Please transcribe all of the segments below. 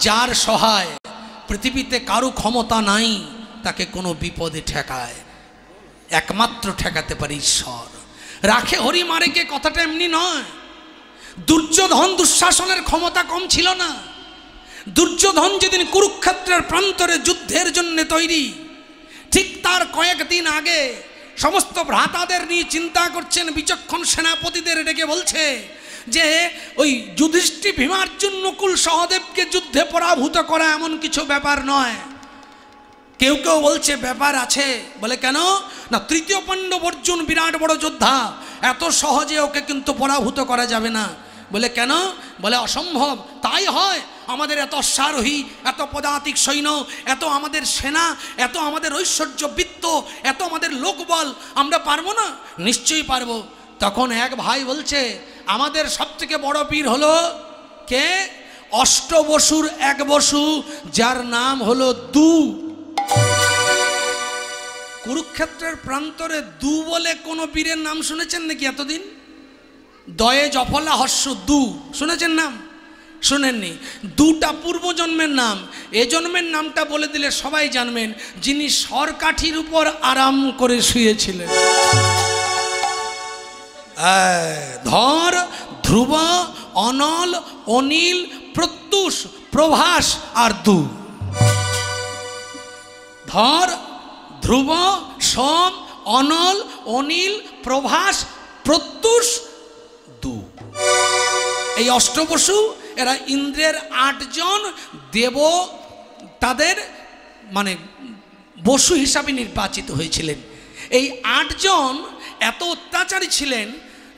যার সহায় পৃথিবীতে কারও ক্ষমতা নাই, তাকে কোনো বিপদে ঠেকায়। একমাত্র ঠেকাতে পারে ঈশ্বর। রাখে হরি মারে কে কথাটা এমনি নয়। দুর্যোধন দুঃশাসনের ক্ষমতা কম ছিল না। দুর্যোধন যেদিন কুরুক্ষেত্রের প্রান্তরে যুদ্ধের জন্য তৈরি, ঠিক তার কয়েকদিন আগে সমস্ত ভ্রাতাদের নিয়ে চিন্তা করছেন বিচক্ষণ সেনাপতিদের ডেকে বলছে যে ওই যুধিষ্ঠি ভীমার্জুন নকুল সহদেবকে যুদ্ধে পরাভূত করা এমন কিছু ব্যাপার নয়। কেউ কেউ বলছে, ব্যাপার আছে। বলে, কেন? না, তৃতীয় পাণ্ডব অর্জুন বিরাট বড় যোদ্ধা, এত সহজে ওকে কিন্তু পরাভূত করা যাবে না। বলে, কেন? বলে, অসম্ভব, তাই হয়। আমাদের এত অশ্বারোহী, এত পদাতিক সৈন্য, এত আমাদের সেনা, এত আমাদের ঐশ্বর্য বৃত্ত এত আমাদের লোকবল, আমরা পারব না? নিশ্চয়ই পারব। তখন এক ভাই বলছে, আমাদের সব থেকে বড় পীর হলো কে? অষ্ট বসুর এক বসু, যার নাম হলো দু। কুরুক্ষেত্রের প্রান্তরে দু বলে কোনো পীরের নাম শুনেছেন নাকি এতদিন? দয়ে জফলা হস্য দু, শুনেছেন নাম? শুনেননি। দুটা পূর্বজন্মের নাম, এ জন্মের নামটা বলে দিলে সবাই জানবেন, যিনি সরকাঠির উপর আরাম করে শুয়েছিলেন। ধর, ধ্রুব, অনল, অনিল, প্রত্যুষ, প্রভাস আর দু। ধর, ধ্রুব, সোম, অনল, অনিল, প্রভাস, প্রত্যুষ, দু। এই অষ্টবসু, এরা ইন্দ্রের আটজন দেব তাদের মানে বসু হিসাবে নির্বাচিত হয়েছিলেন। এই আটজন এত অত্যাচারী ছিলেন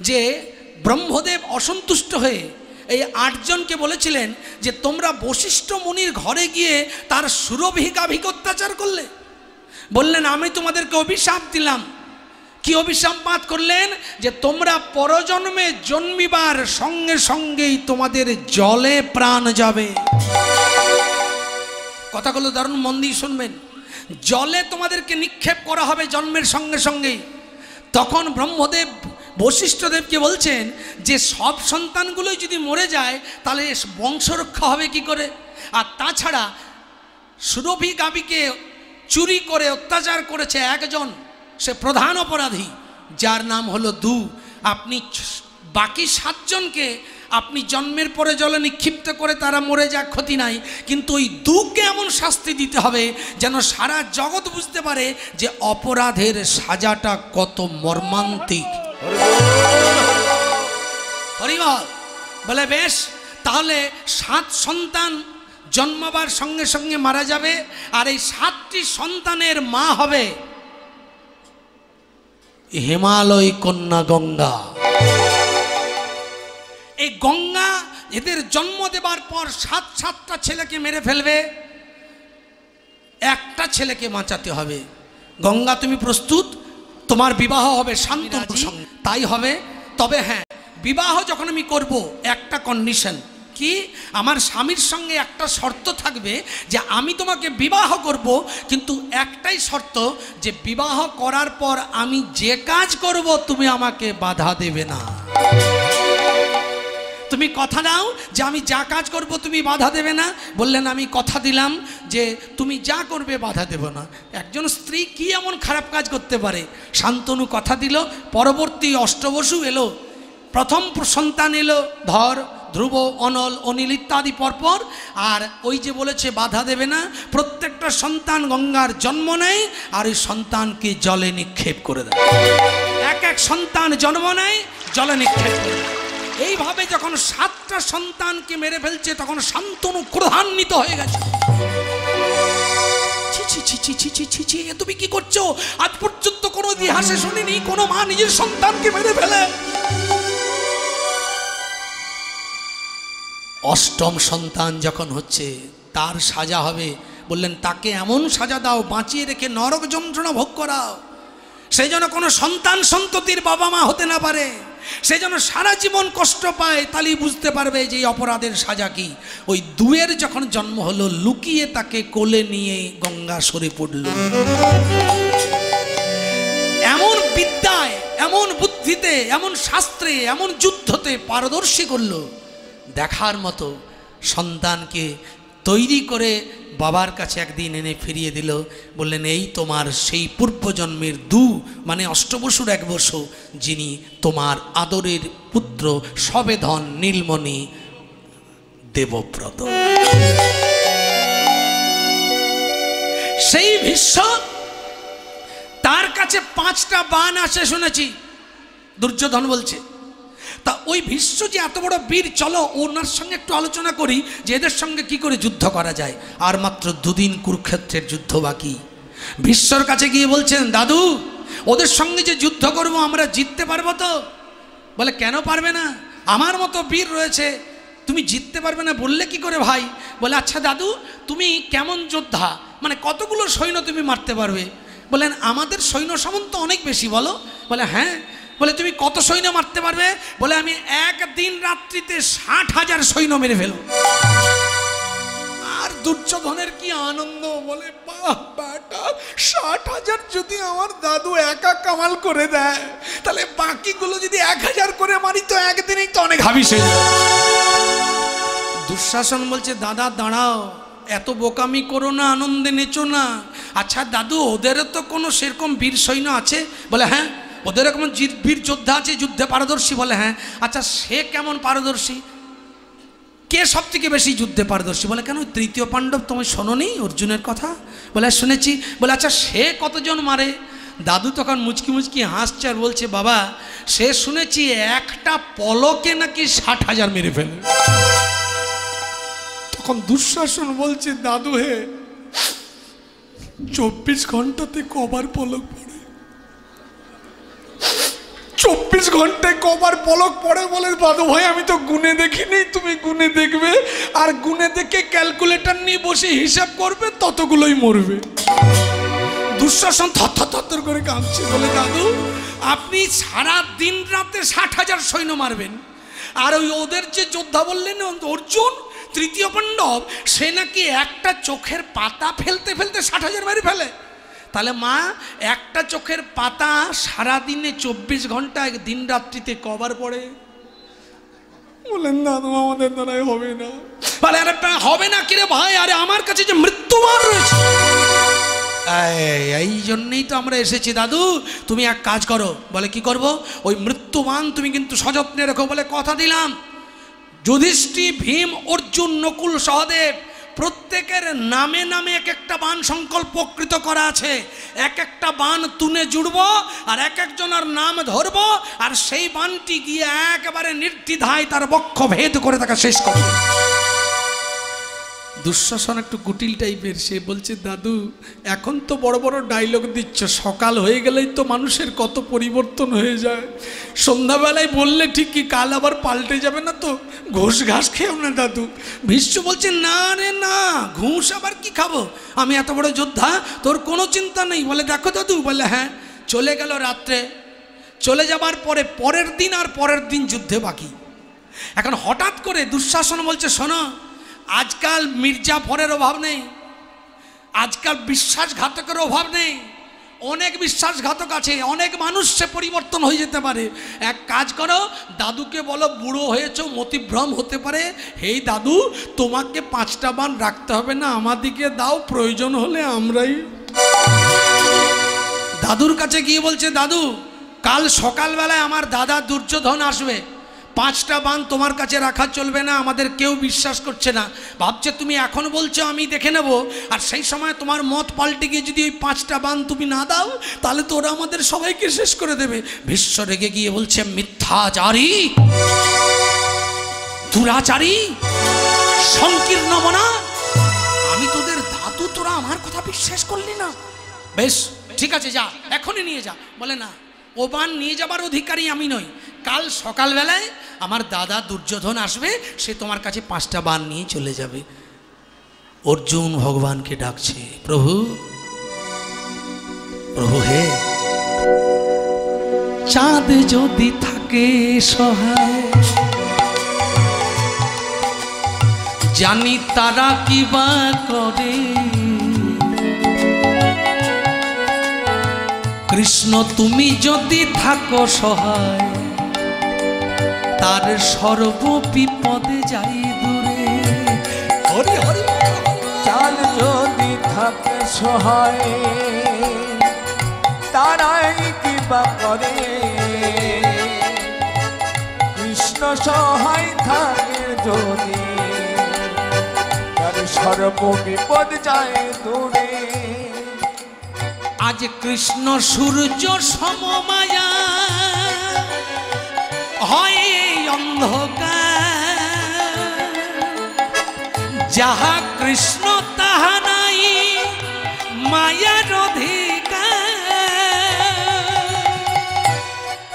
যে ব্রহ্মদেব অসন্তুষ্ট হয়ে এই আটজনকে বলেছিলেন যে তোমরা বশিষ্ঠ মুনির ঘরে গিয়ে তার সুরভিকাভিক অত্যাচার করলে। বললেন, আমি তোমাদেরকে অভিশাপ দিলাম। কি অভিসম্পাত করলেন? যে তোমরা পরজন্মে জন্মিবার সঙ্গে সঙ্গেই তোমাদের জলে প্রাণ যাবে। কথাগুলো দারুণ মন দিয়ে শুনবেন। জলে তোমাদেরকে নিক্ষেপ করা হবে জন্মের সঙ্গে সঙ্গেই। তখন ব্রহ্মদেব বশিষ্ঠদেবকে বলছেন যে সব সন্তানগুলোই যদি মরে যায়, তাহলে বংশ রক্ষা হবে কি করে? আর তাছাড়া সুরভি গাবিকে চুরি করে অত্যাচার করেছে একজন, সে প্রধান অপরাধী, যার নাম হলো দু। আপনি বাকি সাতজনকে আপনি জন্মের পরে জলে নিক্ষিপ্ত করে তারা মরে যাক, ক্ষতি নাই। কিন্তু ওই দুকে এমন শাস্তি দিতে হবে যেন সারা জগৎ বুঝতে পারে যে অপরাধের সাজাটা কত মর্মান্তিক। হরিবল, বলে বেশ, তাহলে সাত সন্তান জন্মাবার সঙ্গে সঙ্গে মারা যাবে, আর এই সাতটি সন্তানের মা হবে হিমালয় কন্যা গঙ্গা। এই গঙ্গা এদের জন্ম দেবার পর সাত সাতটা ছেলেকে মেরে ফেলবে, একটা ছেলেকে বাঁচাতে হবে। গঙ্গা, তুমি প্রস্তুত? তোমার বিবাহ হবে শান্ত সঙ্গে তাই হবে। তবে হ্যাঁ বিবাহ যখন আমি করব একটা কন্ডিশন কি? আমার স্বামীর সঙ্গে একটা শর্ত থাকবে যে আমি তোমাকে বিবাহ করব কিন্তু একটাই শর্ত যে বিবাহ করার পর আমি যে কাজ করব তুমি আমাকে বাধা দেবে না। তুমি কথা দাও যে আমি যা কাজ করব তুমি বাধা দেবে না। বললেন, আমি কথা দিলাম যে তুমি যা করবে বাধা দেব না। একজন স্ত্রী কি এমন খারাপ কাজ করতে পারে? শান্তনু কথা দিল, পরবর্তী অষ্টবসু এলো, প্রথম সন্তান এলো, ধর, ধ্রুব, অনল, অনিল ইত্যাদি পরপর, আর ওই যে বলেছে বাধা দেবে না, প্রত্যেকটা সন্তান গঙ্গার জন্ম নেয়, আর ওই সন্তানকে জলে নিক্ষেপ করে দেয়। এক এক সন্তান জন্ম নেয়, জলে নিক্ষেপ করে দেয়। এইভাবে যখন সাতটা সন্তানকে মেরে ফেলছে, তখন শান্তনু ক্রধান্বিত হয়ে গেছে। তুমি কি করছ? আজ পর্যন্ত কোনো ইতিহাসে শুনিনি, কোনো মা নিজের সন্তানকে মেরে ফেলে। অষ্টম সন্তান যখন হচ্ছে, তার সাজা হবে। বললেন, তাকে এমন সাজা দাও, বাঁচিয়ে রেখে নরক যন্ত্রণা ভোগ করাও। সেই জন্য কোনো সন্তান সন্ততির বাবা মা হতে না পারে। সে যেন সারা জীবন কষ্ট পায়, তাহলেই বুঝতে পারবে যে অপরাধের সাজা কি। ওই দুয়ের যখন জন্ম হলো, লুকিয়ে তাকে কোলে নিয়ে গঙ্গা সরে পড়ল। এমন বিদ্যায়, এমন বুদ্ধিতে, এমন শাস্ত্রে, এমন যুদ্ধতে পারদর্শী করল। দেখার মতো সন্তানকে তৈরি করে বাবার কাছে একদিন এনে ফিরিয়ে দিল, বললেন, এই তোমার সেই পূর্বজন্মের দু মানে অষ্টবসুর এক বসু, যিনি তোমার আদরের পুত্র সবেধন নীলমণি দেবব্রত। সেই ভীষ্ম তার কাছে পাঁচটা বান আছে শুনেছি, দুর্যোধন বলছে তা ওই ভীষ্ম যে এত বড় বীর, চলো ওনার সঙ্গে একটু আলোচনা করি যে এদের সঙ্গে কি করে যুদ্ধ করা যায়। আর মাত্র দুদিন কুরুক্ষেত্রের যুদ্ধ বাকি। ভীষ্মর কাছে গিয়ে বলছেন, দাদু, ওদের সঙ্গে যে যুদ্ধ করব আমরা জিততে পারব তো? বলে, কেন পারবে না? আমার মতো বীর রয়েছে। তুমি জিততে পারবে না বললে কি করে ভাই? বলে আচ্ছা দাদু, তুমি কেমন যোদ্ধা? মানে কতগুলো সৈন্য তুমি মারতে পারবে? বলেন, আমাদের সৈন্য সামন্ত অনেক বেশি, বলো? বলে হ্যাঁ বলে, তুমি কত সৈন্য মারতে পারবে? বলে, আমি একদিন রাত্রিতে ষাট হাজার সৈন্য মেরে ফেলব। আর দুর্যোধনের কি আনন্দ? বলে বেটা, ষাট হাজার যদি আমার দাদু একা কামাল করে দেয়, তাহলে বাকিগুলো যদি এক হাজার করে মারি, তো একদিনেই তো অনেক হাবিস হয়ে দুঃশাসন বলছে, দাদা, দাঁড়াও, এত বোকামি করো না, আনন্দে নেচো না। আচ্ছা দাদু, ওদেরও তো কোনো সেরকম বীর সৈন্য আছে? বলে হ্যাঁ ওদের এরকম বীর যোদ্ধা আছে যুদ্ধে পারদর্শী বলে হ্যাঁ আচ্ছা সে কেমন পারদর্শী? কে সব থেকে বেশি যুদ্ধে পারদর্শী বলে? কেন? তৃতীয় পাণ্ডব তুমি শোনোনি অর্জুনের কথা? বলে "হ্যাঁ, শুনেছি। বলে আচ্ছা সে কতজন মারে? দাদু তখন মুচকি মুচকি হাসছে আর বলছে বাবা সে শুনেছি একটা পলকে নাকি ষাট হাজার মেরে ফেলে। তখন দুঃশাসন বলছে দাদু হে চব্বিশ ঘন্টাতে কবার পলক পড়ে। চব্বিশ ঘন্টায় কবার পলক পড়ে বলে দাদু ভাই, আমি তো গুনে দেখিনি, তুমি গুনে দেখবে। আর গুনে দেখে ক্যালকুলেটর নিয়ে বসে হিসাব করবে, ততগুলোই মরবে। দুঃশাসন থর থর করে কাঁদছে বলে, দাদু, আপনি সারা দিন রাতে ষাট হাজার সৈন্য মারবেন। আর ওই ওদের যে যোদ্ধা বললেন অর্জুন, তৃতীয় পাণ্ডব, সে নাকি একটা চোখের পাতা ফেলতে ফেলতে ষাট হাজার মারি ফেলে। তাহলে মা একটা চোখের পাতা সারা দিনে চব্বিশ ঘন্টায় দিন রাত্রিতে কবার পড়ে? বলেন দাদু আমাদের দ্বারাই হবে না। বলে আরে হবে না কিরে ভাই? আরে আমার কাছে যে মৃত্যুমান রয়েছে। এই, এই জন্যই তো আমরা এসেছি দাদু। তুমি এক কাজ করো বলে কি করব? ওই মৃত্যুবান তুমি কিন্তু সযত্নে রেখো বলে কথা দিলাম। যুধিষ্ঠি ভীম অর্জুন নকুল সহদেব প্রত্যেকের নামে নামে এক একটা বান সংকল্পকৃত করা আছে। এক একটা বান তুনে জুড়ব আর এক একজনের নাম ধরব আর সেই বানটি গিয়ে একেবারে নির্দিধায় তার বক্ষ ভেদ করে তাকে শেষ করবে। দুঃশাসন একটু কুটিল টাইপের, সে বলছে, দাদু, এখন তো বড় বড় ডায়লগ দিচ্ছ, সকাল হয়ে গেলেই তো মানুষের কত পরিবর্তন হয়ে যায়। সন্ধ্যাবেলায় বললে ঠিকই কাল আবার পাল্টে যাবে না তো? ঘুষ ঘাস খেয়েও না, দাদু। ভীষ্ম বলছে না রে, না, ঘুষ আবার কি খাব? আমি এত বড় যোদ্ধা, তোর কোনো চিন্তা নেই। বলে, দেখো, দাদু, বলে হ্যাঁ চলে গেল রাত্রে। চলে যাবার পরে পরের দিন আর পরের দিন যুদ্ধে বাকি। এখন হঠাৎ করে দুঃশাসন বলছে, শোনো আজকাল মির্জাফরের অভাব নেই। আজকাল বিশ্বাসঘাতকের অভাব নেই। অনেক বিশ্বাসঘাতক আছে, অনেক মানুষ সে পরিবর্তন হয়ে যেতে পারে। এক কাজ করো, দাদুকে বলো, বুড়ো হয়েছো, মতিভ্রম হতে পারে। হেই দাদু, তোমাকে পাঁচটা বান রাখতে হবে না আমাদিকে দাও, প্রয়োজন হলে আমরাই দাদুর কাছে গিয়ে বলছে, দাদু, কাল সকালবেলায় আমার দাদা দুর্যোধন আসবে। পাঁচটা বান তোমার কাছে রাখা চলবে না, আমাদের কেউ বিশ্বাস করছে না। ভাবছে তুমি এখন বলছো, আমি দেখে নেব। আর সেই সময় তোমার মত পাল্টে গিয়ে যদি ওই পাঁচটা বান তুমি না দাও, তাহলে তো ওরা আমাদের সবাইকে শেষ করে দেবে। ভীষ্ম রেগে গিয়ে বলছে, মিথ্যাচারী, দুরাচারী, সংকীর্ণ মনা। আমি তোদের দাদু, তোরা আমার কথা বিশ্বাস করলি না? বেশ, ঠিক আছে, যা, এখনই নিয়ে যা। বলে না। ও বান নিয়ে যাবার অধিকারী আমি নই। কাল সকালবেলায় আমার দাদা দুর্যোধন আসবে, সে তোমার কাছে পাঁচটা বান নিয়ে চলে যাবে। অর্জুন ভগবানকে ডাকছে, প্রভু প্রভু হে, চাঁদ যদি থাকে সহায়, জানি তারা কি বা করে। কৃষ্ণ তুমি যদি থাকো সহায় তার সর্ব বিপদে যাই দূরে। হরি হরি থাকে সহায় তারাই কৃপা করে। কৃষ্ণ সহায় থাকে যদি তার সর্ব বিপদ যায় দূরে। আজ কৃষ্ণ সূর্য সমমায়া। হয় অন্ধকার। যাহা কৃষ্ণ, তাহা নাই, মায়ার অধিকার।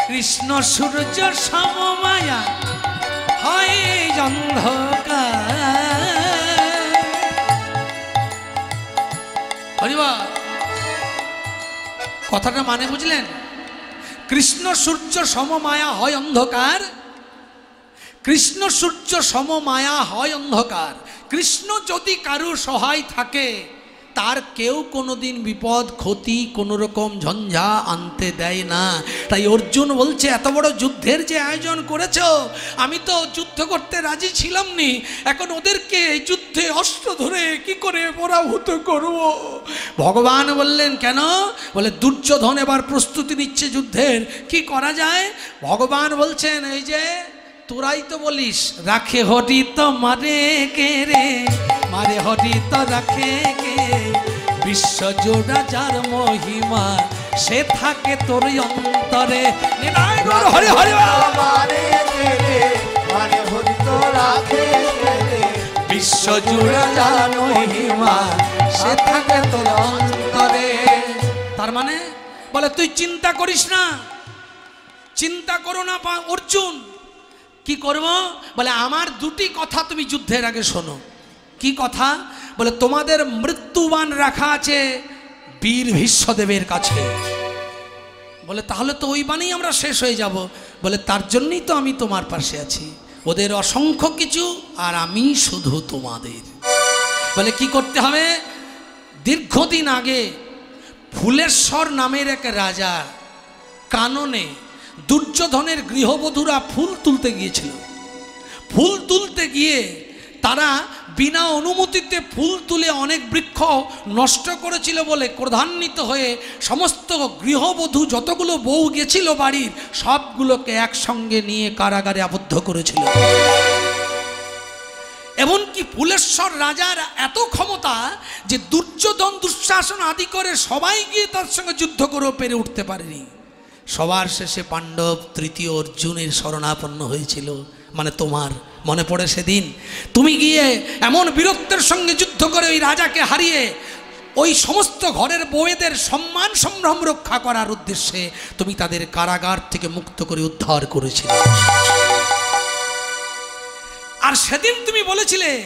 কৃষ্ণ সূর্য সমমায়া, হয় অন্ধকার। হরিবা কথাটা মানে বুঝলেন? কৃষ্ণ সূর্য সমমায়া হয় অন্ধকার। কৃষ্ণ সূর্য সমমায়া হয় অন্ধকার। কৃষ্ণ যদি কারুর সহায় থাকে তার কেউ কোনোদিন বিপদ, ক্ষতি কোনো রকম ঝঞ্ঝা আনতে দেয় না। তাই অর্জুন বলছে, এত বড় যুদ্ধের যে আয়োজন করেছ, আমি তো যুদ্ধ করতে রাজি ছিলাম নি এখন ওদেরকে যুদ্ধে অস্ত্র ধরে কি করে পরাভূত করব? ভগবান বললেন, কেন? বলে, দুর্যোধন এবার প্রস্তুতি নিচ্ছে যুদ্ধের। কি করা যায়? ভগবান বলছেন, এই যে তোরাই তো বলিস রাখে হরি তো মারে কে রে? মারে হরি তো রাখে কে? বিশ্ব জোড়া যার মহিমা সে থাকে তোর অন্তরে। হরি হরি তো রাখে বিশ্ব জোড়া যার মহিমা সে থাকে তোর অন্তরে। তার মানে? বলে তুই চিন্তা করিস না। চিন্তা করো না পা অর্জুন। কি করব? বলে, আমার দুটি কথা তুমি যুদ্ধের আগে শোনো। কি কথা? বলে, তোমাদের মৃত্যুবান রাখা আছে বীর ভীষ্মদেবের কাছে। বলে, তাহলে তো ওই বাণেই আমরা শেষ হয়ে যাব। বলে, তার জন্যই তো আমি তোমার পাশে আছি। ওদের অসংখ্য কিছু আর আমি শুধু তোমাদের। বলে, কি করতে হবে? দীর্ঘদিন আগে ফুলেশ্বর নামের এক রাজা কাননে দুর্যোধনের গৃহবধূরা ফুল তুলতে গিয়েছিল। ফুল তুলতে গিয়ে তারা বিনা অনুমতিতে ফুল তুলে অনেক বৃক্ষ নষ্ট করেছিল বলে ক্রধান্বিত হয়ে সমস্ত গৃহবধূ যতগুলো বউ গেছিল বাড়ির, সবগুলোকে একসঙ্গে নিয়ে কারাগারে আবদ্ধ করেছিল। এমনকি ফুলেশ্বর রাজার এত ক্ষমতা যে দুর্যোধন দুঃশাসন আদি করে সবাই গিয়ে তার সঙ্গে যুদ্ধ করেও পেরে উঠতে পারেনি। সবার শেষে পাণ্ডব তৃতীয় অর্জুনের শরণাপন্ন হয়েছিল। মানে তোমার, মনে পড়ে সেদিন? তুমি গিয়ে এমন বীরত্বের সঙ্গে যুদ্ধ করে ওই রাজাকে হারিয়ে ওই সমস্ত ঘরের বউয়েদের সম্মান সম্ভ্রম রক্ষা করার উদ্দেশ্যে তুমি তাদের কারাগার থেকে মুক্ত করে উদ্ধার করেছিলে। আর সেদিন তুমি বলেছিলে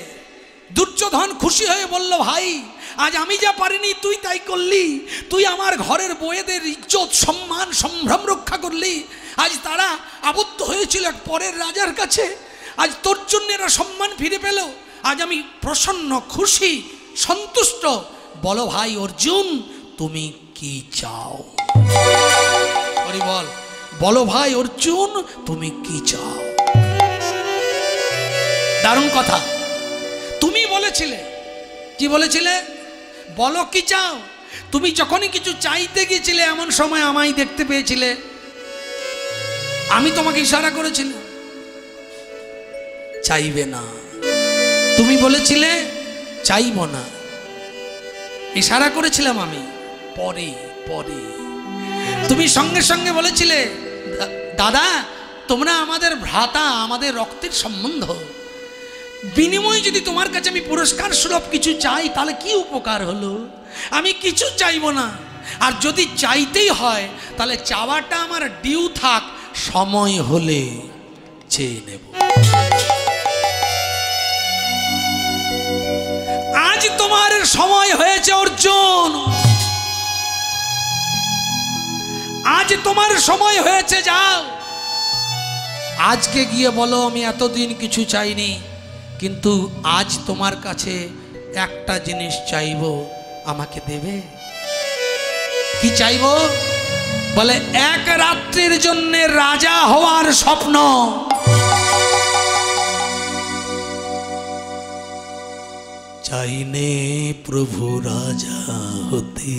দুর্যোধন খুশি হয়ে বলল, ভাই, আজ আমি যা পারিনি, তুই তাই করলি। তুই আমার ঘরের বইয়েদের ইজ্জত, সম্মান, সম্ভ্রম রক্ষা করলি। আজ তারা আবদ্ধ হয়েছিল এক পরের রাজার কাছে। আজ তোর জন্য এরা সম্মান ফিরে পেল। আজ আমি প্রসন্ন, খুশি, সন্তুষ্ট। বলো ভাই, অর্জুন, তুমি কি চাও? বল, বলো ভাই, অর্জুন, তুমি কি চাও? দারুণ কথা। তুমি বলেছিলে। কি বলেছিলে? বলো কি চাও? তুমি যখনই কিছু চাইতে গিয়েছিলে, এমন সময় আমায় দেখতে পেয়েছিলে। আমি তোমাকে ইশারা করেছিলাম। চাইবে না। তুমি বলেছিলে, চাইব না। ইশারা করেছিলাম আমি। পরে পরে। তুমি সঙ্গে সঙ্গে বলেছিলে দাদা, তোমরা আমাদের ভ্রাতা, আমাদের রক্তের সম্বন্ধ। বিনিময়ে যদি তোমার কাছে আমি পুরস্কার সুলভ কিছু চাই, তাহলে কি উপকার হলো? আমি কিছু চাইব না। আর যদি চাইতেই হয়, তাহলে চাওয়াটা আমার ডিউ থাক, সময় হলে চেয়ে নেব। আজ তোমার সময় হয়েছে অর্জুন। আজ তোমার সময় হয়েছে যাও। আজকে গিয়ে বলো, আমি এতদিন কিছু চাইনি। কিন্তু আজ তোমার কাছে একটা জিনিস চাইব, আমাকে দেবে? কি চাইব? বলে, এক রাত্রির জন্য রাজা হওয়ার স্বপ্ন। চাইনে প্রভু রাজা হতে,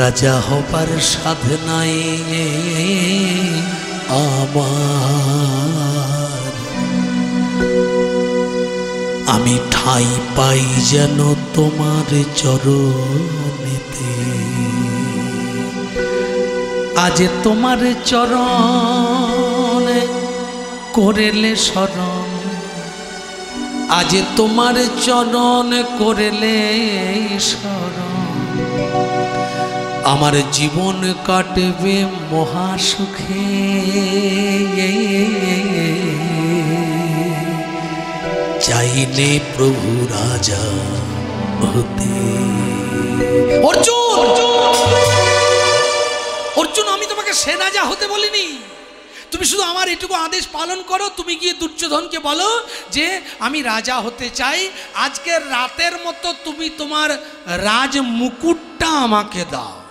রাজা হবার সাধনায় আমার আমি ঠাই পাই যেন তোমার চরণেতে। আজ তোমার চরণ করেলে শরণ। আজ তোমার চরণ করেলে শরণ। আমার জীবন কাটবে মহাসুখে। চাইলে প্রভু রাজা হতে। অর্জুন! অর্জুন, আমি তোমাকে সে রাজা হতে বলিনি। তুমি শুধু আমার এটুকু আদেশ পালন করো, তুমি গিয়ে দুর্যোধনকে বলো যে, আমি রাজা হতে চাই। আজকের রাতের মতো তুমি তোমার রাজ মুকুটটা আমাকে দাও।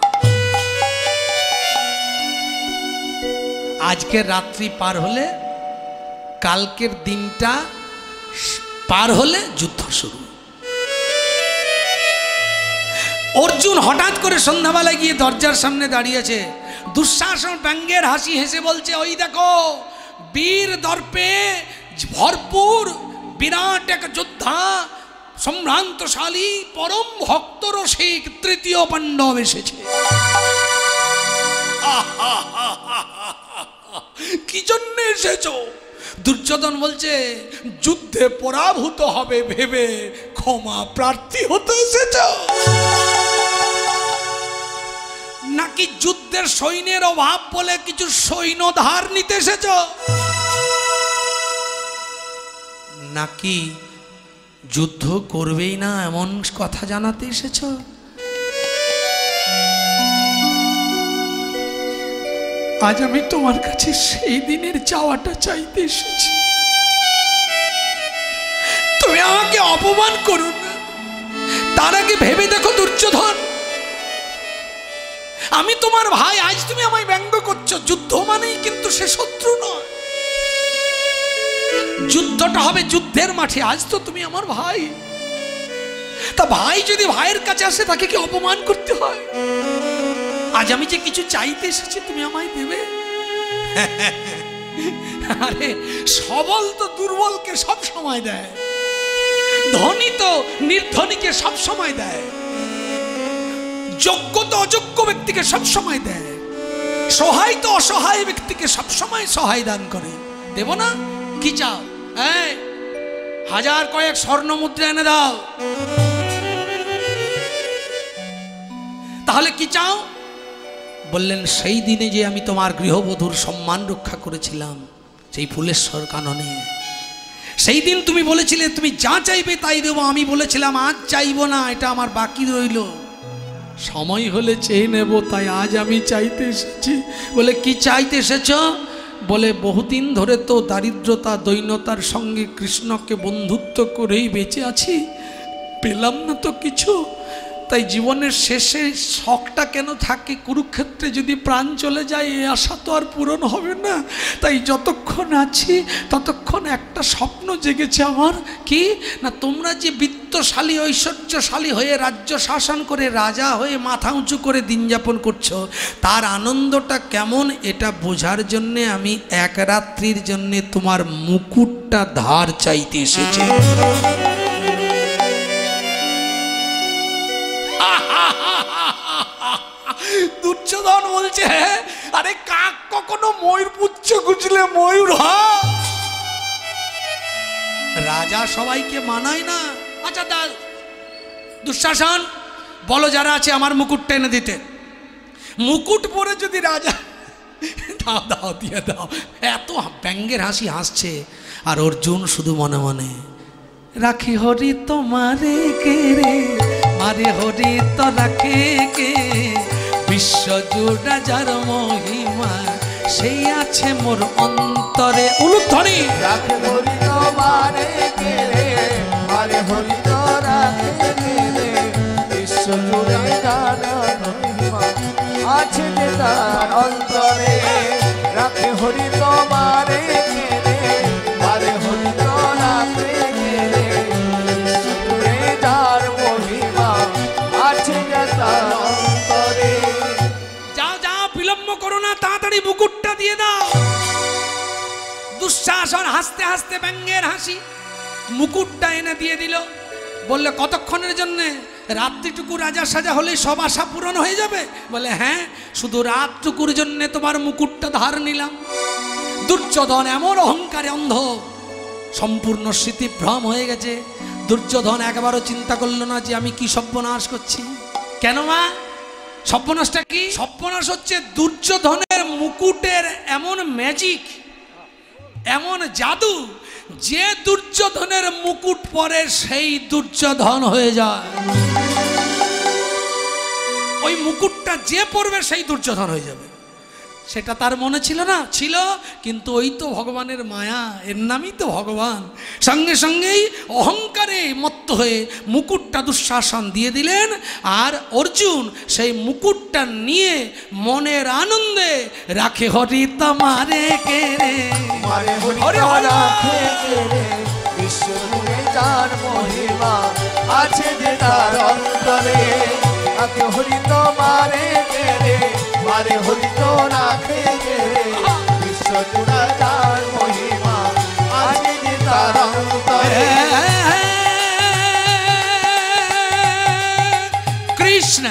আজকের রাত্রি পার হলে কালকের দিনটা পার হলে যুদ্ধ শুরু। অর্জুন হঠাৎ করে সন্ধ্যাবেলায় গিয়ে দরজার সামনে দাঁড়িয়েছে দুঃশাসন ব্যঙ্গের হাসি হেসে বলছে, ওই দেখো, বীর দর্পে ভরপুর বিরাট এক যোদ্ধা, সম্ভ্রান্তশালী, পরম ভক্ত রসিক, তৃতীয় পাণ্ডব এসেছে। কি জন্য এসেছ? দুর্যোধন বলছে, যুদ্ধে পরাভূত হবে ভেবে ক্ষমা প্রার্থী হতে এসেছ। নাকি যুদ্ধের সৈন্যের অভাব বলে কিছু সৈন্য ধার নিতে এসেছ? নাকি যুদ্ধ করবেই না এমন কথা জানাতে এসেছ? আজ আমি তোমার কাছে সেই দিনের চাওয়াটা চাইতে এসেছি। তুমি আমাকে অপমান করো না। তার আগে ভেবে দেখো দুর্যোধন। আমি তোমার ভাই, আজ তুমি আমায় ব্যঙ্গ করছ। যুদ্ধ মানেই কিন্তু সে শত্রু নয়। যুদ্ধটা হবে যুদ্ধের মাঠে, আজ তো তুমি আমার ভাই। তা ভাই যদি ভাইয়ের কাছে আসে, তাকে কি অপমান করতে হয়? আজ আমি যে কিছু চাইতে এসেছি তুমি আমায় দেবে? আরে সবল তো দুর্বলকে সব সময় দেয়। ধনী তো নির্ধনীকে সব সময় দেয়। যোগ্য তো অযোগ্য ব্যক্তিকে সব সময় দেয়। সহায় তো অসহায় ব্যক্তিকে সব সময় সহায় দান করে। দেব না? কি চাও? এই, হাজার কয়েক স্বর্ণ মুদ্রা এনে দাও। তাহলে কি চাও? বললেন, সেই দিনে যে আমি তোমার গৃহবধূর সম্মান রক্ষা করেছিলাম, সেই ফুলেশ্বর কাননে। সেই দিন তুমি বলেছিলে, তুমি যা চাইবে তাই দেবো। আমি বলেছিলাম, আজ চাইব না, এটা আমার বাকি রইল। সময় হলে চেয়ে নেব, তাই আজ আমি চাইতে এসেছি। বলে, কি চাইতে এসেছ? বলে, বহুদিন ধরে তো দারিদ্রতা, দৈন্যতার সঙ্গে কৃষ্ণকে বন্ধুত্ব করেই বেঁচে আছি। পেলাম না তো কিছু। তাই জীবনের শেষে শখটা কেন থাকে? কুরুক্ষেত্রে যদি প্রাণ চলে যায়, এ আশা তো আর পূরণ হবে না। তাই যতক্ষণ আছি, ততক্ষণ একটা স্বপ্ন জেগেছে আমার। কি? না, তোমরা যে বিত্তশালী, ঐশ্বর্যশালী হয়ে রাজ্য শাসন করে, রাজা হয়ে মাথা উঁচু করে দিন যাপন করছ, তার আনন্দটা কেমন? এটা বোঝার জন্যে আমি এক রাত্রির জন্যে তোমার মুকুটটা ধার চাইতে এসেছি। দুর্যোধন বলছে আরে কাক কখনো ময়ূর পুচ্ছ গুছলে ময়ূর, হয়? রাজা সবাইকে মানায় না। আচ্ছা দা দুঃশাসন, বলো যারা আছে আমার মুকুটটা এনে দিতে। মুকুট পরে যদি রাজা, দাও দাও, দিয়ে দাও। এত ব্যঙ্গের হাসি হাসছে, আর অর্জুন শুধু মনে মনে, রাখি হরি তোমারে কে রে মারে হরি তো রাখে কে? বিশ্ব জুড়া যার মহিমা, সেই আছে মোর অন্তরে। উলুধ্বনি রাখে হরি তোমারে কেড়ে মারে হরি তো রাখে কেড়ে বিশ্ব জুড়ে জানা মহিমা, আছে তার অন্তরে। রাখে হরি তোমারে কেড়ে তাড়াতাড়ি মুকুটটা দিয়ে দাও। দুঃশাসন হাসতে হাসতে ব্যঙ্গের হাসি মুকুটটা এনে দিয়ে দিল। বললে, কতক্ষণের জন্যে? রাত্রিটুকু রাজা সাজা হলে সব আশা পূরণ হয়ে যাবে? বলে হ্যাঁ শুধু রাতটুকুর জন্যে তোমার মুকুটটা ধার নিলাম। দুর্যোধন এমন অহংকারে অন্ধ। সম্পূর্ণ স্মৃতিভ্রম হয়ে গেছে। দুর্যোধন একবারও চিন্তা করল না যে আমি কি সর্বনাশ করছি। কেন মা? সর্বনাশটা কি? সর্বনাশ হচ্ছে দুর্যোধনের মুকুটের এমন ম্যাজিক এমন জাদু যে দুর্যোধনের মুকুট পরে সেই দুর্যোধন হয়ে যায়। ওই মুকুটটা যে পড়বে সেই দুর্যোধন হয়ে যাবে। সেটা তার মনে ছিল না? ছিল কিন্তু ওই তো ভগবানের মায়া এর নামই তো ভগবান। সঙ্গে সঙ্গেই অহংকারে মত্ত হয়ে মুকুটটা দুঃশাসন দিয়ে দিলেন আর অর্জুন সেই মুকুটটা নিয়ে মনের আনন্দে রাখে হরি তোমারে কে রে? হরি আছে যে তার অন্তরে। হরি তো মারে রে? মারে হরি তো রাখে রে বিশ্ব জুড়ে যার মহিমা আছে যে তার অন্তরে কৃষ্ণ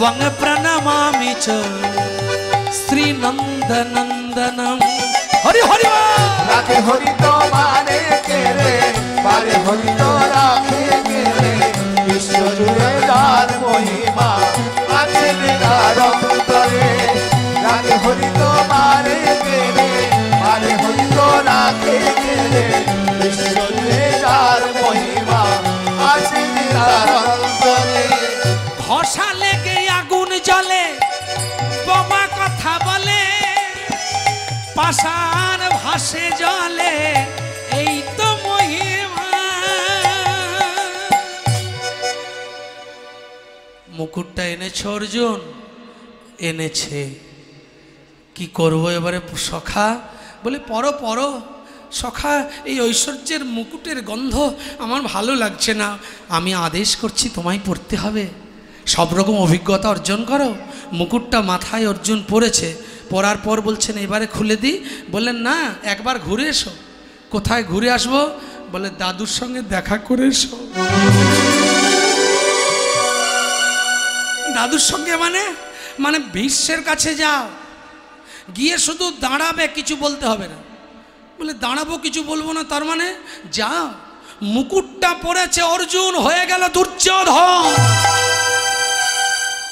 করুণা সিন্ধু সিন্ধবাত দয়াময়ম ভক্তাধীরং ভগত জীবন ত্বং প্রণমামি চ শ্রীনন্দনন্দনম হরি হরি বল। রাখে হরি তো মারে কে রে মারে হরি তো রাখে কে রে বিশ্ব জুড়ে যার মহিমা আছে যে তার অন্তরে রাখে হরি তো মারে কে রে মারে হরি তো পাষাণ ভাসে জলে, এই তো মহিমা। মুকুটটা এনেছে অর্জুন, এনেছে। কি করব এবারে সখা? বলে পরো পরো সখা, এই ঐশ্বর্যের মুকুটের গন্ধ আমার ভালো লাগছে না। আমি আদেশ করছি তোমায় পড়তে হবে। সব রকম অভিজ্ঞতা অর্জন করো। মুকুটটা মাথায় অর্জুন পড়েছে। পরার পর বলছেন, এবারে খুলে দিই। বললেন, না, একবার ঘুরে এসো। কোথায় ঘুরে আসব? বলে, দাদুর সঙ্গে দেখা করে এসো। দাদুর সঙ্গে মানে? মানে বিশ্বের কাছে যাও। গিয়ে শুধু দাঁড়াবে, কিছু বলতে হবে না। বলে, দাঁড়াবো, কিছু বলব না, তার মানে যা মুকুটটা পড়েছে, অর্জুন হয়ে গেল দুর্যোধন।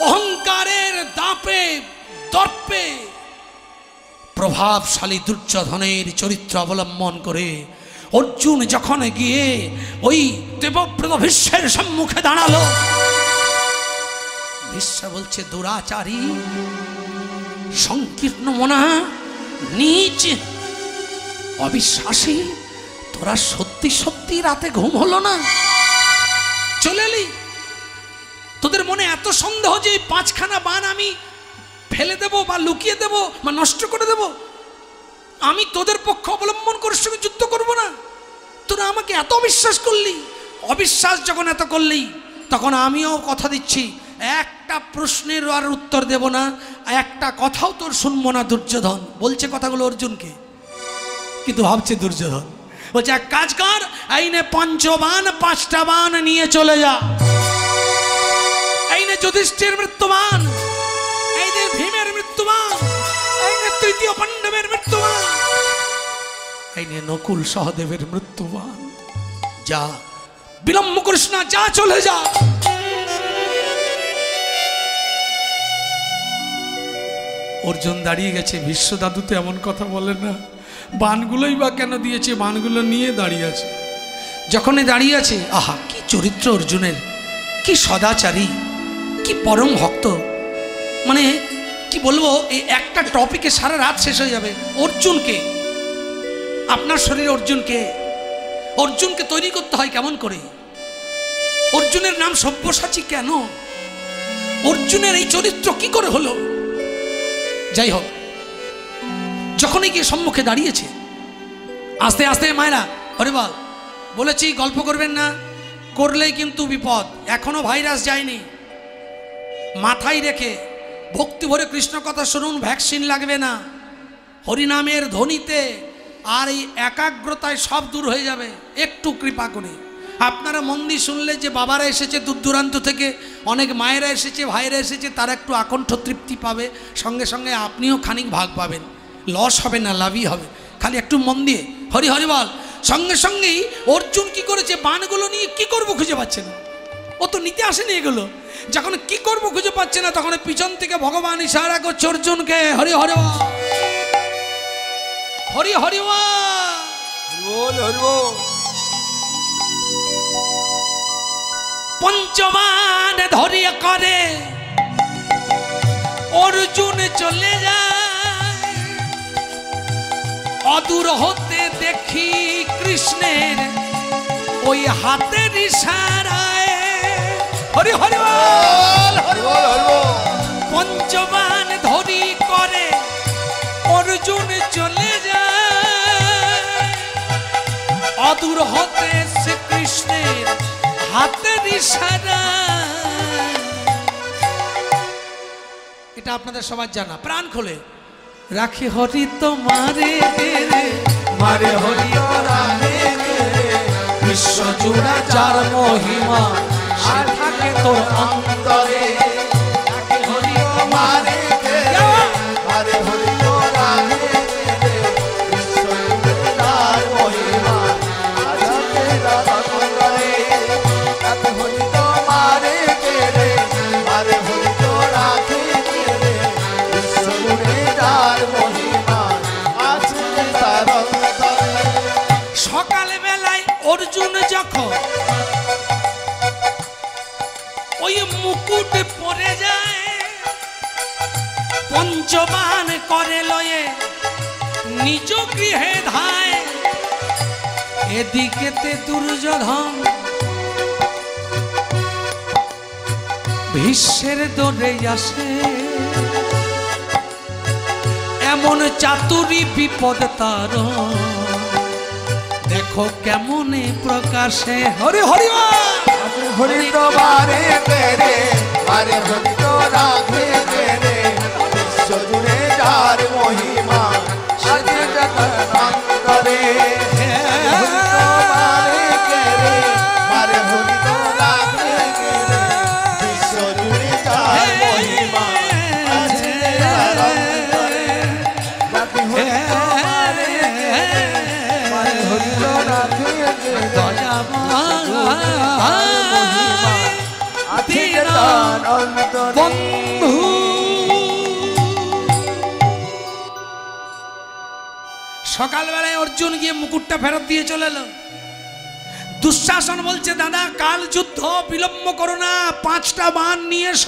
অহংকারের দাপে, দর্পে প্রভাবশালী দুর্যোধনের চরিত্র অবলম্বন করে অর্জুন যখন গিয়ে ওই দেবব্রত ভীষ্মের সম্মুখে দাঁড়াল, ভীষ্ম বলছে, দুরাচারী, সংকীর্ণ মনা, নিচ, অবিশ্বাসী, তোরা সত্যি সত্যি রাতে ঘুম হলো না। চলে তোদের মনে এত সন্দেহ যে পাঁচখানা বান আমি ফেলে দেব বা লুকিয়ে দেব বা নষ্ট করে দেব? আমি তোদের পক্ষ অবলম্বন করে সঙ্গে যুদ্ধ করব না। তোরা আমাকে এত অবিশ্বাস করলি, অবিশ্বাস যখন এত করলি, তখন আমিও কথা দিচ্ছি, একটা প্রশ্নের আর উত্তর দেব না, একটা কথাও তোর শুনব না, দুর্যোধন। বলছে কথাগুলো অর্জুনকে। কিন্তু ভাবছে দুর্যোধন, বলছে, এক কাজ কর আইনে পঞ্চবান, পাঁচটা বান নিয়ে চলে যা। এইনে যুধিষ্ঠির মৃত্যুবান ভীমের মৃত্যুবান। তৃতীয় পাণ্ডবের মৃত্যুবান। এই নে নকুল সহদেবের মৃত্যুবান। যা, বিলম্ব যা চলে যা। অর্জুন দাঁড়িয়ে গেছে বিশ্ব দাদু তো এমন কথা বলে না। বানগুলোই বা কেন দিয়েছে? বানগুলো নিয়ে দাঁড়িয়ে আছে। যখনই দাঁড়িয়ে আছে, আহা, কি চরিত্র অর্জুনের, কি সদাচারী, কি পরম ভক্ত। মানে কি বলব, এই একটা টপিকে সারা রাত শেষ হয়ে যাবে। অর্জুনকে, আপনার শরীরে অর্জুনকে অর্জুনকে তৈরি করতে হয় কেমন করে? অর্জুনের নাম সব্যসাচী কেন? অর্জুনের এই চরিত্র কি করে হলো? যাই হোক, যখনই গিয়ে সম্মুখে দাঁড়িয়েছে, আস্তে আস্তে মায়েরা, হরে বল, বলেছি গল্প করবেন না, করলেই কিন্তু বিপদ, এখনও ভাইরাস যায়নি। মাথায় রেখে ভক্তি ভরে কৃষ্ণ কথা শুনুন, ভ্যাকসিন লাগবে না। হরিনামের ধ্বনিতে আর এই একাগ্রতায় সব দূর হয়ে যাবে। একটু কৃপা করে। আপনারা মন্দির শুনলে যে বাবারা এসেছে দূর দূরান্ত থেকে, অনেক মায়েরা এসেছে ভাইরা এসেছে, তারা একটু আকণ্ঠ তৃপ্তি পাবে। সঙ্গে সঙ্গে আপনিও খানিক ভাগ পাবেন। লস হবে না, লাভই হবে। খালি একটু মন দিয়ে, হরি হরি বল। সঙ্গে সঙ্গেই অর্জুন কি করেছে? বানগুলো নিয়ে কি করব খুঁজে পাচ্ছে না ও তো নিতে আসেনি এগুলো। যখন কি করব খুঁজে পাচ্ছে না তখন পিছন থেকে ভগবান ইশারা করছে অর্জুনকে হরি হরি হরি হরি পঞ্চমান ধরিয়া করে অর্জুন চলে যায়। অদূর হতে দেখি কৃষ্ণের ওই হাতের ইশারায়। হরি হরি পঞ্চবান ধরি করে অর্জুন চলে যায়। হতে শ্রীকৃষ্ণের হাতের ইশারা। এটা আপনাদের সবার জানা। প্রাণ খোলে। রাখি হরি তোমারে রে মারে হরি বিশ্ব জুড়ে যার মহিমা থাকে তোর অন্তরে। রাখি হরি মারে মারে হরি মারে রে। মুকুট পরে যায়। পঞ্চবান করে লয়ে নিজ গৃহে ধায়। এদিকেতে দুর্যোধন ভীষ্মের দৌড়ে আসে। এমন চাতুরি বিপদ তার। দেখো কেমনে প্রকাশে। হরি হরি বল। হরি তো বারে তেরে বারে হরি তো রাধে তেরে বিশ্ব জুড়ে যার মহিমা বন্ধু, সকালবেলায় অর্জুন গিয়ে মুকুটটা ফেরত দিয়ে চলে এলো। দুঃশাসন বলছে, দাদা, কাল যুদ্ধ, বিলম্ব করো না, পাঁচটা বান নিয়ে এস।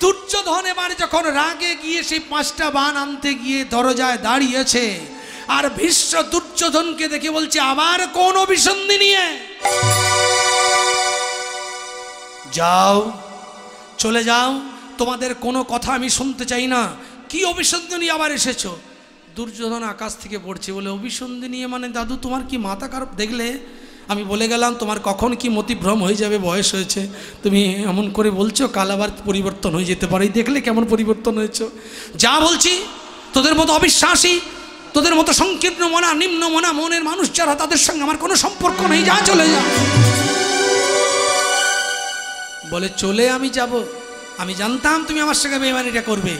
দুর্যোধন এবার যখন রাগে গিয়ে সেই পাঁচটা বান আনতে গিয়ে দরজায় দাঁড়িয়েছে আর ভীষ্ম দুর্যোধনকে দেখে বলছে আবার কোন অভিসন্ধি নিয়ে। যাও, চলে যাও, তোমাদের কোনো কথা আমি শুনতে চাই না। কি অভিসন্ধি নিয়ে আবার এসেছ? দুর্যোধন আকাশ থেকে পড়ছে, বলে, অভিসন্ধি নিয়ে মানে দাদু, তোমার কি মাথা খারাপ? দেখলে, আমি বলে গেলাম, তোমার কখন কি মতিভ্রম হয়ে যাবে, বয়স হয়েছে। তুমি এমন করে বলছো, কাল আবার পরিবর্তন হয়ে যেতে পারে। দেখলে কেমন পরিবর্তন হয়েছে। যা বলছি, তোদের মতো অবিশ্বাসী তোদের মতো সংকীর্ণ মনা, নিম্ন মনা, মনের মানুষ যারা তাদের সঙ্গে আমার কোনো সম্পর্ক নেই, যা চলে যা। বলে, চলে আমি যাব। আমি জানতাম তুমি আমার সঙ্গে বেমানিটা করবে।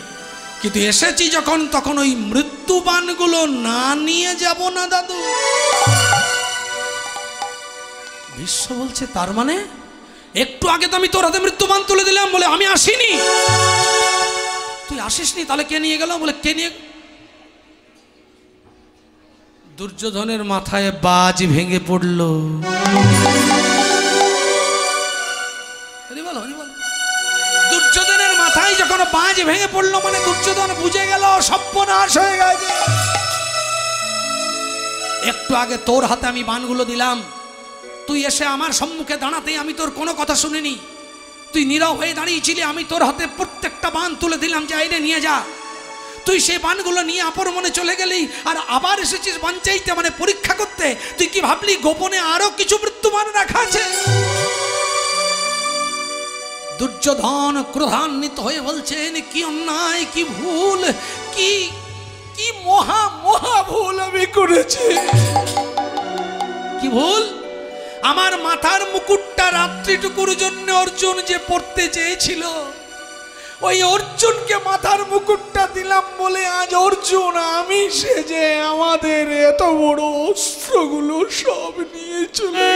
কিন্তু এসেছি যখন, তখন ওই মৃত্যুবানগুলো না নিয়ে যাব না, দাদু। বিশ্ব বলছে, তার মানে? একটু আগে তো আমি তোর হাতে মৃত্যুবান তুলে দিলাম বলে আমি আসিনি। তুই আসিসনি? তাহলে কে নিয়ে গেল? বলে, কে নিয়ে দুর্যোধনের মাথায় বাজ ভেঙে পড়ল। দুর্যোধনের মাথায় যখন বাজ ভেঙে পড়ল মানে দুর্যোধন বুঝে গেল সর্বনাশ হয়ে গেছে। একটু আগে তোর হাতে আমি বানগুলো দিলাম। তুই এসে আমার সম্মুখে দাঁড়াতেই আমি তোর কোনো কথা শুনিনি। তুই নীরব হয়ে দাঁড়িয়েছিলি, আমি তোর হাতে প্রত্যেকটা বান তুলে দিলাম যে আইনে নিয়ে যা। তুই সেই বানগুলো নিয়ে আপর মনে চলে গেলি আর আবার এসেছিস বান চাইতে মানে পরীক্ষা করতে। তুই কি ভাবলি গোপনে আরও কিছু মৃত্যুমান রাখা আছে? দুর্যোধন ক্রোধান্বিত হয়ে বলছেন, কি অন্যায়, কি ভুল, কি কি মহা মহা ভুল আমি করেছি। কি ভুল? আমার মাথার মুকুটটা রাত্রিটুকুর জন্য অর্জুন যে পড়তে চেয়েছিল ওই অর্জুনকে মাথার মুকুটটা দিলাম বলে আজ অর্জুন, আমি সেজে আমাদের এত বড় অস্ত্রগুলো সব নিয়ে চলে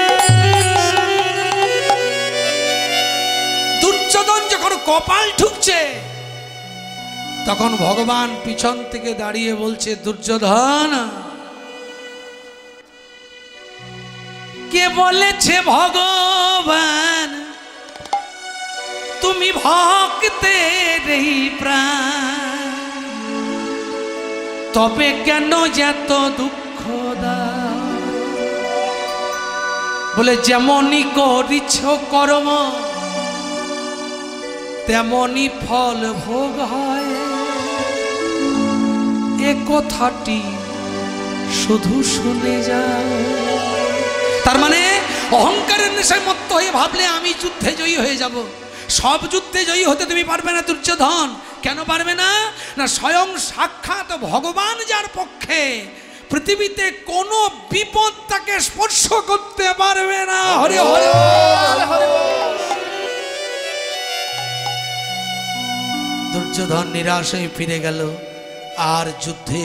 দুর্যোধন যখন কপাল ঠুকছে, তখন ভগবান পিছন থেকে দাঁড়িয়ে বলছে, দুর্যোধন, কে বলেছে ভগবান তুমি ভক্তের এই প্রাণ। তবে কেন যত দুঃখ দাও? বলে, যেমনই করিছ কর্ম, তেমনই ফল ভোগ হয়। এ কথাটি শুধু শুনে যাও। তার মানে অহংকারের নেশায় মত্ত হয়ে ভাবলে আমি যুদ্ধে জয়ী হয়ে যাব। সব যুদ্ধে জয়ী হতে তুমি পারবে না, দুর্যোধন। কেন পারবে না? না, স্বয়ং সাক্ষাৎ ভগবান যার পক্ষে পৃথিবীতে কোনো বিপদ তাকে স্পর্শ করতে পারবে না। হরে হরে দুর্যোধন নিরাশ হয়ে ফিরে গেল। আর যুদ্ধে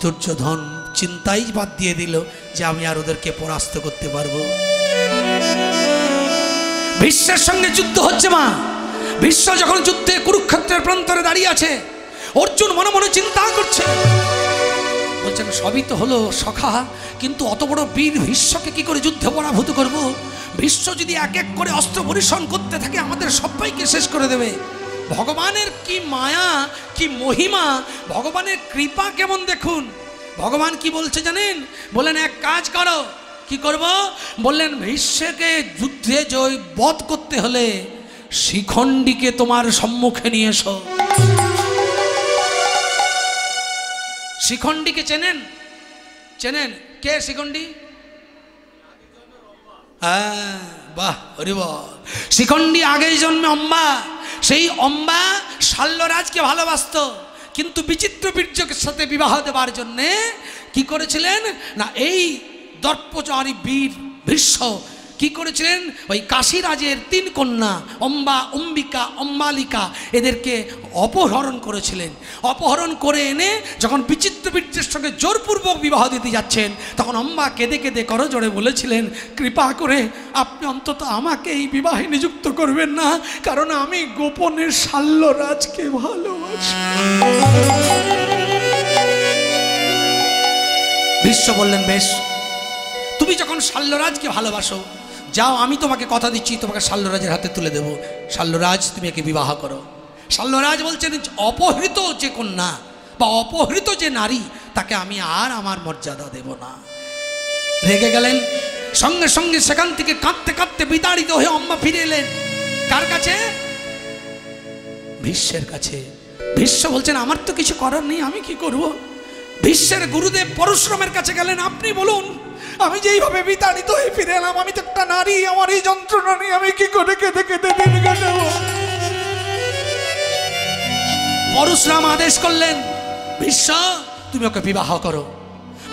দুর্যোধন চিন্তাই বাদ দিয়ে দিল যে আমি আর ওদেরকে পরাস্ত করতে পারব। বিশ্বের সঙ্গে যুদ্ধ হচ্ছে মা। বিশ্ব যখন যুদ্ধে কুরুক্ষেত্রের প্রান্তরে দাঁড়িয়ে আছে, অর্জুন মনে মনে চিন্তা করছে। বলছেন, সবই তো হলো সখা, কিন্তু অত বড় বীর ভীষ্মকে কি করে যুদ্ধে পরাভূত করব? ভীষ্ম যদি এক এক করে অস্ত্র পরিশন করতে থাকে, আমাদের সবাইকে শেষ করে দেবে। ভগবানের কি মায়া, কি মহিমা, ভগবানের কৃপা কেমন দেখুন? ভগবান কি বলছে জানেন? বলেন, এক কাজ করো। কি করব? বললেন ভীষ্মকে যুদ্ধে জয় বধ করতে হলে শিখণ্ডীকে তোমার সম্মুখে নিয়ে এসো। শিখণ্ডীকে চেনেন? চেনেন? কে শিখণ্ডী? হ্যাঁ বাহ, হরি বল। শিখণ্ডী আগেই জন্মে অম্বা। সেই অম্বা শাল্যরাজকে ভালোবাসত। কিন্তু বিচিত্র বীর্যকের সাথে বিবাহ দেওয়ার জন্যে কি করেছিলেন? না, এই দর্পচারী বীর ভীষ্ম কি করেছিলেন? ওই কাশীরাজের তিন কন্যা, অম্বা, অম্বিকা, অম্বালিকা, এদেরকে অপহরণ করেছিলেন। অপহরণ করে এনে যখন বিচিত্র বীর্যের সঙ্গে জোরপূর্বক বিবাহ দিতে যাচ্ছেন, তখন অম্বা কেঁদে কেঁদে করজোড়ে বলেছিলেন, কৃপা করে আপনি অন্তত আমাকে এই বিবাহে নিযুক্ত করবেন না, কারণ আমি গোপনে শাল্যরাজকে ভালোবাসি। বিশ্ব বললেন, বেশ তুমি যখন শাল্যরাজকে ভালোবাসো, যাও, আমি তোমাকে কথা দিচ্ছি, তোমাকে শাল্যরাজের হাতে তুলে দেবো। শাল্যরাজ, তুমি একে বিবাহ করো। শাল্যরাজ বলছেন অপহৃত যে কন্যা বা অপহৃত যে নারী, তাকে আমি আর আমার মর্যাদা দেব না। রেগে গেলেন। সঙ্গে সঙ্গে সেখান থেকে কাঁদতে কাঁদতে বিতাড়িত হয়ে অম্মা ফিরে এলেন। কার কাছে? ভীষ্মের কাছে। ভীষ্ম বলছেন, আমার তো কিছু করার নেই, আমি কি করব? ভীষ্মের গুরুদেব পরশুরামের কাছে গেলেন, আপনি বলুন আমি যেইভাবে বিতাড়িত হয়ে ফিরে এলাম, আমি তো একটা নারী, আমার এই যন্ত্রণা নিয়ে আমি কি করে কেঁদে কেঁদে দিন কাটাবো? পরশুরাম আদেশ করলেন ভীষ্ম তুমি ওকে বিবাহ করো।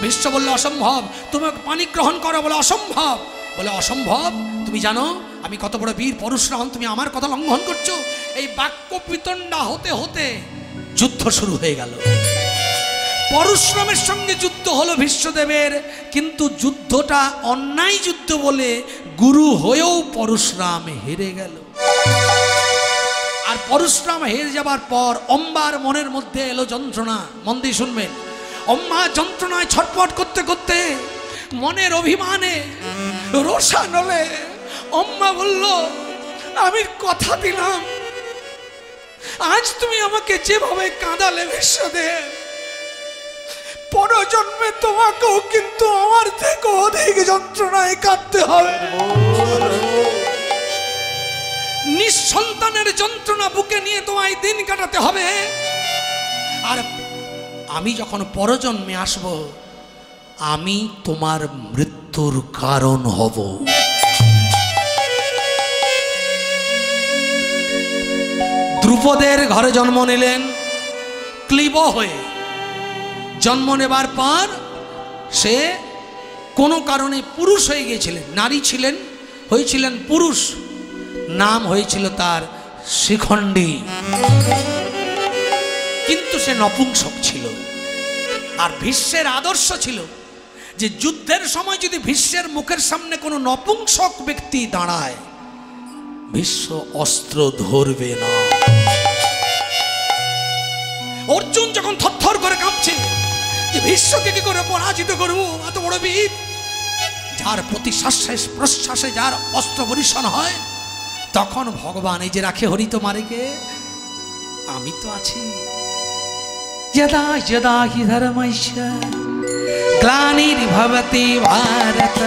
ভীষ্ম বললে, অসম্ভব, তুমি ওকে পানি গ্রহণ করো বলে অসম্ভব। বলে, অসম্ভব? তুমি জানো, আমি কত বড় বীর পরশুরাম তুমি আমার কথা লঙ্ঘন করছ? এই বাক্য বিতণ্ডা হতে হতে যুদ্ধ শুরু হয়ে গেল। পরশুরামের সঙ্গে যুদ্ধ হলো ভীষ্মদেবের কিন্তু যুদ্ধটা অন্যায় যুদ্ধ বলে গুরু হয়েও পরশুরাম হেরে গেল। আর পরশুরাম হেরে যাবার পর অম্বার মনের মধ্যে এলো যন্ত্রণা। মন দিয়ে শুনবেন। অম্মা যন্ত্রণায় ছটপট করতে করতে মনের অভিমানে রোষা নলে অম্মা বলল, আমি কথা দিলাম। আজ তুমি আমাকে যেভাবে কাঁদালে বিশ্বদেব পরজন্মে তোমাকেও কিন্তু আমার থেকে অধিক যন্ত্রণায় কাঁদতে হবে। নিঃসন্দেহে যন্ত্রণা বুকে নিয়ে তোমায় দিন কাটাতে হবে। আর আমি যখন পরজন্মে আসব, আমি তোমার মৃত্যুর কারণ হব। ধ্রুপদের ঘরে জন্ম নিলেন, ক্লিব হয়ে জন্ম নেবার পর সে কোনো কারণে পুরুষ হয়ে গিয়েছিলেন, নারী ছিলেন, হয়েছিলেন পুরুষ। নাম হয়েছিল তার শিখণ্ডী। কিন্তু সে নপুংসক ছিল আর ভীষ্মের আদর্শ ছিল যে যুদ্ধের সময় যদি ভীষ্মের মুখের সামনে কোনো নপুংসক ব্যক্তি দাঁড়ায়, ভীষ্ম অস্ত্র ধরবে না। বিশ্বকে কি করে পরাজিত করব এত বড় বীর। যার প্রতিশ্বাসে, প্রশ্বাসে যার অস্ত্র পরিসন হয়, তখন ভগবান এই যে রাখে হরি তোমারেকে আমি তো আছি। যদা যদা হি ধর্মস্য গ্লানির্ভবতি ভারত।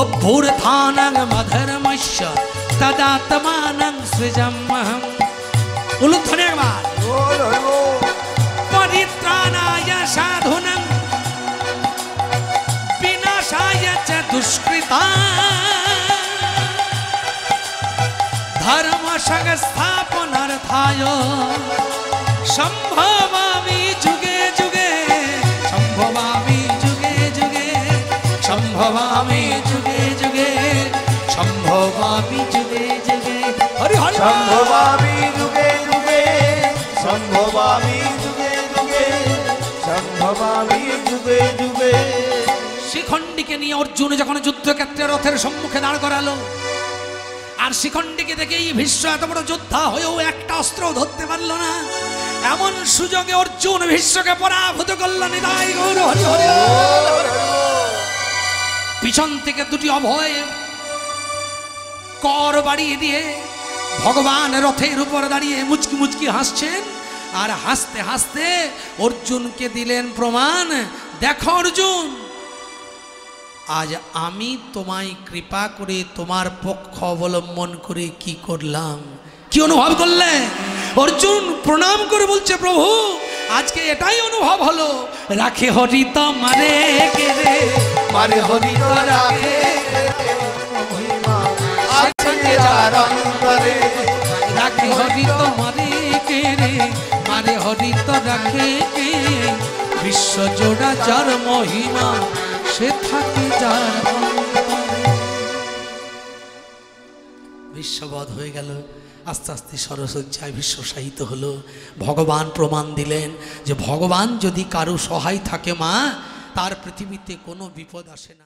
অভ্যুত্থানং অধর্মস্য তদাত্মানং সৃজমহম উলুত্থানের বার হরি বল। পরিত্রাণায় সাধুনং বিনাশায় চ দুষ্কৃতা ধর্ম সংস্থাপনার্থায় সম্ভবামি যুগে যুগে সম্ভবামি যুগে যুগে সম্ভবামি যুগে যুগে সম্ভবামি যুগে যুগে। সম্ভবামি যুগে শিখণ্ডীকে নিয়ে অর্জুন যখন যুদ্ধক্ষেত্রে রথের সম্মুখে দাঁড় করালো, আর শিখণ্ডীকে দেখেই ভীষ্ম এত বড় যোদ্ধা হয়েও একটা অস্ত্র ধরতে পারল না। এমন সুযোগে অর্জুন ভীষ্মকে পরাভূত করল, নিতাই গৌর হরি হরি। পিছন থেকে দুটি অভয় কর বাড়িয়ে দিয়ে ভগবান রথের উপর দাঁড়িয়ে মুচকি মুচকি হাসছেন। আর হাসতে হাসতে অর্জুনকে দিলেন প্রমাণ। দেখো অর্জুন আজ আমি তোমায় কৃপা করে তোমার পক্ষ অবলম্বন করে কি করলাম? কি অনুভব করলে? অর্জুন প্রণাম করে বলছে প্রভু আজকে এটাই অনুভব হলো। রাখে হরি তোমারে কে রে? মারে হরি তো রাখে মহিমা আছে যার অন্তরে রাখে হরি তোমারে কে রে মারে হরি তো রাখে কে? বিশ্ব জোড়া যার মহিমা, সে থাকে যার বিশ্ববধ হয়ে গেল। আস্তে আস্তে সরসজ্জায় বিশ্ব সাহিত্য হলো। ভগবান প্রমাণ দিলেন যে ভগবান যদি কারও সহায় থাকে মা, তার পৃথিবীতে কোনো বিপদ আসে না।